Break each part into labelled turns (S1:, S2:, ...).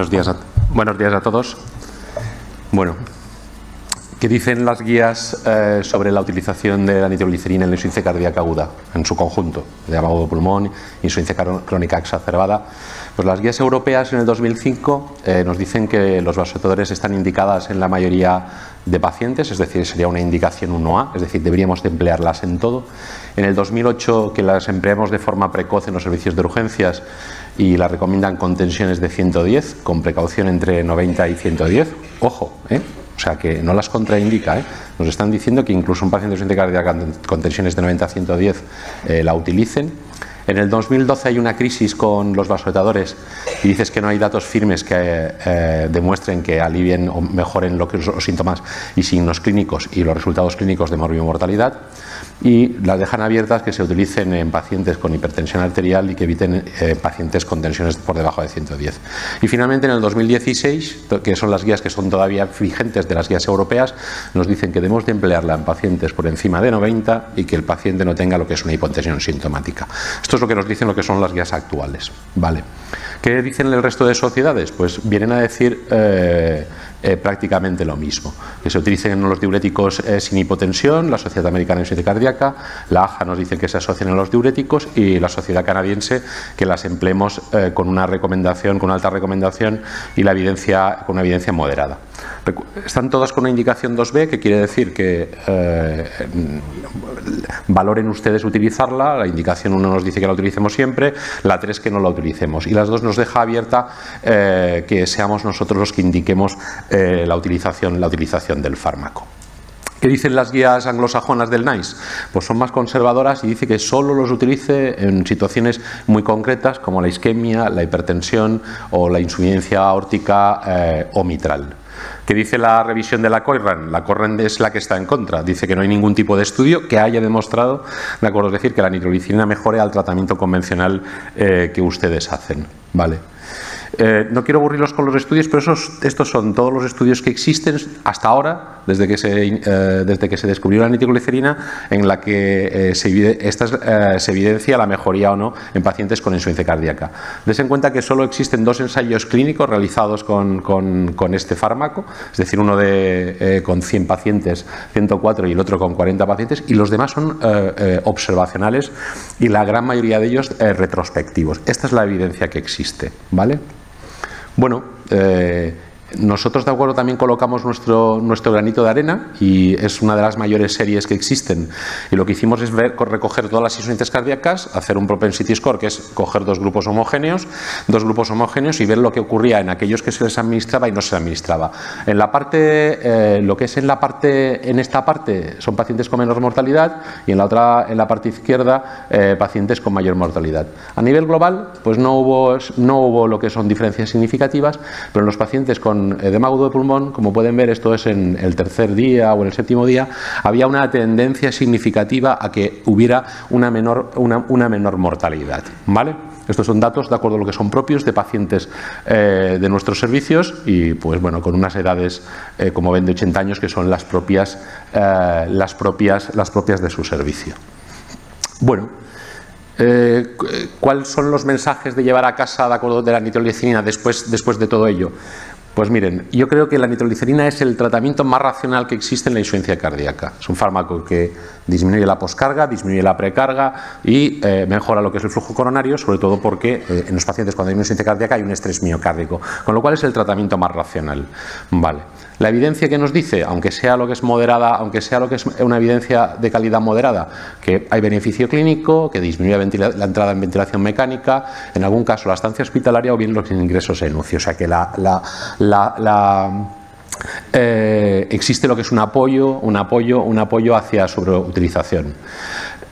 S1: Buenos días a, buenos días a todos. Bueno, ¿qué dicen las guías eh, sobre la utilización de la nitroglicerina en la insuficiencia cardíaca aguda en su conjunto, de de pulmón, insuficiencia crónica exacerbada? Pues las guías europeas en el 2005 eh, nos dicen que los vasodilatadores están indicadas en la mayoría de pacientes, es decir, sería una indicación 1A, es decir, deberíamos de emplearlas en todo. En el 2008 que las empleamos de forma precoz en los servicios de urgencias y las recomiendan con tensiones de 110, con precaución entre 90 y 110. Ojo, ¿eh? o sea que no las contraindica. ¿eh? Nos están diciendo que incluso un paciente de cardíaca con tensiones de 90 a 110 eh, la utilicen. En el 2012 hay una crisis con los vasodilatadores y dices que no hay datos firmes que eh, demuestren que alivien o mejoren lo que, los síntomas y signos clínicos y los resultados clínicos de morbimortalidad y las dejan abiertas que se utilicen en pacientes con hipertensión arterial y que eviten eh, pacientes con tensiones por debajo de 110. Y finalmente en el 2016, que son las guías que son todavía vigentes de las guías europeas, nos dicen que debemos de emplearla en pacientes por encima de 90 y que el paciente no tenga lo que es una hipotensión sintomática. Esto es lo que nos dicen lo que son las guías actuales. Vale. ¿Qué dicen el resto de sociedades? Pues vienen a decir eh, eh, prácticamente lo mismo. Que se utilicen los diuréticos eh, sin hipotensión, la Sociedad Americana de Insuficiencia Cardíaca, la AJA nos dice que se asocian a los diuréticos y la Sociedad Canadiense que las empleemos eh, con una recomendación, con una alta recomendación y la evidencia, con una evidencia moderada. Están todas con una indicación 2B, que quiere decir que valoren ustedes utilizarla, la indicación 1 nos dice que la utilicemos siempre, la 3 que no la utilicemos y las dos nos deja abierta que seamos nosotros los que indiquemos eh, la, utilización, la utilización del fármaco. ¿Qué dicen las guías anglosajonas del NICE? Pues son más conservadoras y dice que solo los utilice en situaciones muy concretas como la isquemia, la hipertensión o la insuficiencia aórtica eh, o mitral. ¿Qué dice la revisión de la COIRAN? La COIRAN es la que está en contra. Dice que no hay ningún tipo de estudio que haya demostrado, de acuerdo, decir, que la nitroglicerina mejore al tratamiento convencional eh, que ustedes hacen. ¿Vale? Eh, no quiero aburrirlos con los estudios, pero estos son todos los estudios que existen hasta ahora, desde que se, eh, desde que se descubrió la nitroglicerina, en la que eh, se, evidencia la mejoría o no en pacientes con insuficiencia cardíaca. Des en cuenta que solo existen dos ensayos clínicos realizados con, este fármaco, es decir, uno de, con 100 pacientes, 104 y el otro con 40 pacientes, y los demás son observacionales y la gran mayoría de ellos retrospectivos. Esta es la evidencia que existe, ¿vale? Bueno, eh, nosotros de acuerdo también colocamos nuestro, nuestro granito de arena y es una de las mayores series que existen. Y lo que hicimos es ver, recoger todas las insuficiencias cardíacas, hacer un propensity score, que es coger dos grupos homogéneos, dos grupos homogéneos y ver lo que ocurría en aquellos que se les administraba y no se les administraba. En la parte, eh, lo que es en la parte, en esta parte son pacientes con menor mortalidad y en la otra, en la parte izquierda, eh, pacientes con mayor mortalidad. A nivel global, pues no hubo, no hubo lo que son diferencias significativas, pero en los pacientes con edema agudo de pulmón, como pueden ver, esto es en el tercer día o en el séptimo día, había una tendencia significativa a que hubiera una menor, una, menor mortalidad. ¿Vale? Estos son datos de acuerdo a lo que son propios de pacientes eh, de nuestros servicios y pues bueno, con unas edades eh, como ven de 80 años que son las propias, eh, las propias, las propias de su servicio. Bueno, ¿cuáles son los mensajes de llevar a casa de acuerdo de la nitroglicerina después, después de todo ello? Pues miren, yo creo que la nitroglicerina es el tratamiento más racional que existe en la insuficiencia cardíaca. Es un fármaco que disminuye la poscarga, disminuye la precarga y eh, mejora lo que es el flujo coronario, sobre todo porque eh, en los pacientes cuando hay una insuficiencia cardíaca hay un estrés miocárdico, con lo cual es el tratamiento más racional. Vale. La evidencia que nos dice, aunque sea lo que es moderada, aunque sea lo que es una evidencia de calidad moderada, que hay beneficio clínico, que disminuye la entrada en ventilación mecánica, en algún caso la estancia hospitalaria o bien los ingresos en UCI. O sea que la, eh, existe lo que es un apoyo, un apoyo, un apoyo hacia sobreutilización.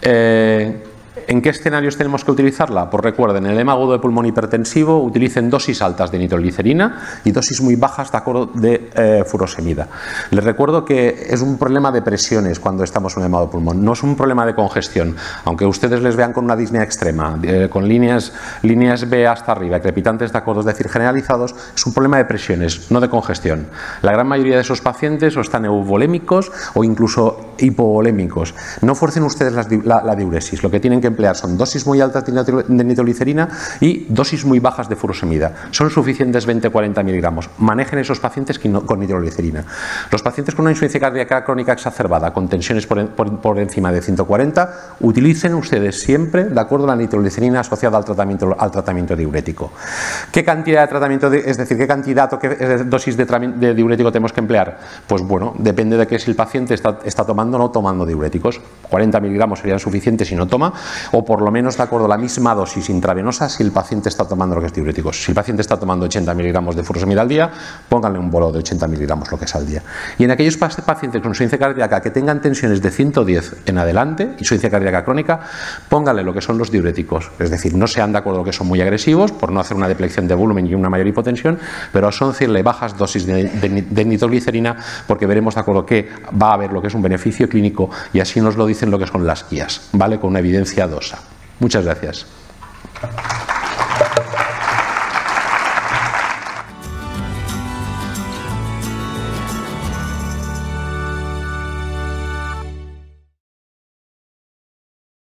S1: Eh, ¿En qué escenarios tenemos que utilizarla? Pues recuerden, en el edema agudo de pulmón hipertensivo utilicen dosis altas de nitroglicerina y dosis muy bajas de, eh, furosemida. Les recuerdo que es un problema de presiones cuando estamos en el edema de pulmón, no es un problema de congestión. Aunque ustedes les vean con una disnea extrema, eh, con líneas, líneas B hasta arriba, crepitantes de acuerdos, es decir, generalizados, es un problema de presiones, no de congestión. La gran mayoría de esos pacientes o están euvolémicos o incluso hipovolémicos. No fuercen ustedes la, la diuresis, lo que tienen que emplear son dosis muy altas de nitroglicerina y dosis muy bajas de furosemida. Son suficientes 20-40 miligramos. Manejen esos pacientes con nitroglicerina. Los pacientes con una insuficiencia cardíaca crónica exacerbada, con tensiones por, encima de 140, utilicen ustedes siempre de acuerdo a la nitroglicerina asociada al tratamiento, al tratamiento diurético. ¿Qué cantidad de tratamiento, es decir, qué cantidad o qué eh, dosis de, diurético tenemos que emplear? Pues bueno, depende de que si el paciente está, está tomando o no tomando diuréticos. 40 miligramos serían suficientes si no toma, o por lo menos de acuerdo a la misma dosis intravenosa si el paciente está tomando lo que es diuréticos. Si el paciente está tomando 80 miligramos de furosemida al día, pónganle un bolo de 80 miligramos lo que es al día. Y en aquellos pacientes con insuficiencia cardíaca que tengan tensiones de 110 en adelante, insuficiencia cardíaca crónica, pónganle lo que son los diuréticos. Es decir, no sean de acuerdo que son muy agresivos por no hacer una deplección de volumen y una mayor hipotensión, pero decirle bajas dosis de, nitroglicerina porque veremos de acuerdo que va a haber lo que es un beneficio clínico y así nos lo dicen lo que son las guías, ¿vale? Con una evidencia Muchas gracias.